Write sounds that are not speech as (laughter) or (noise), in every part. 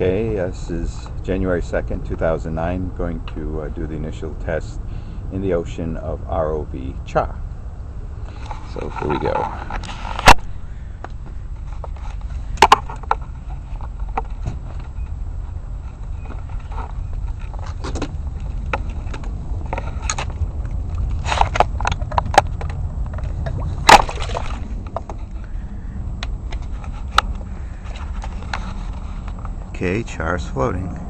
Okay, this is January 2nd, 2009. Going to uh, do the initial test in the ocean of ROV Cha. So here we go. Okay, Cha's floating.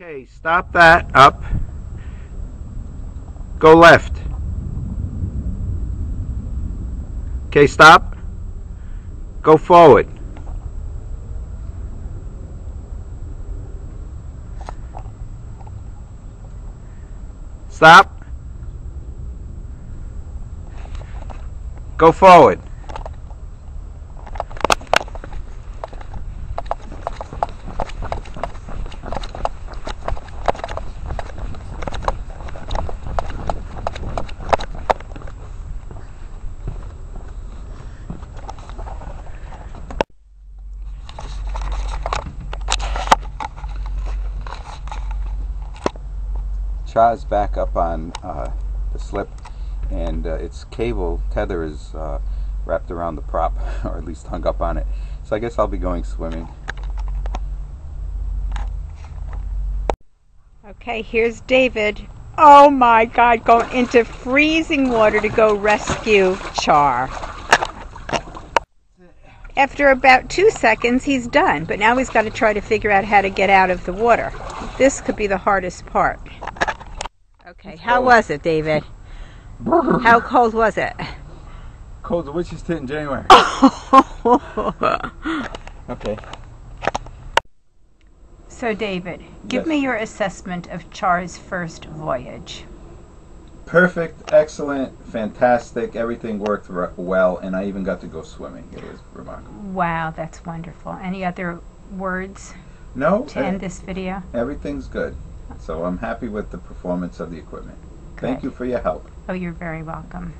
Okay, stop that up. Go left. Okay, stop. Go forward. Stop. Go forward. Cha's back up on uh, the slip, and uh, its cable tether is uh, wrapped around the prop, (laughs) or at least hung up on it. So I guess I'll be going swimming. Okay, here's David. Oh my God, going into freezing water to go rescue Cha. After about two seconds, he's done, but now he's got to try to figure out how to get out of the water. This could be the hardest part. Okay, how cold. was it, David? How (laughs) cold was it? Cold the witch's tit in January. (laughs) okay. So, David, give Yes. me your assessment of Cha's first voyage. Perfect, excellent, fantastic. Everything worked r- well, and I even got to go swimming. It was remarkable. Wow, that's wonderful. Any other words No, to end eh, this video? everything's good. So I'm happy with the performance of the equipment. Thank you for your help. Oh, you're very welcome.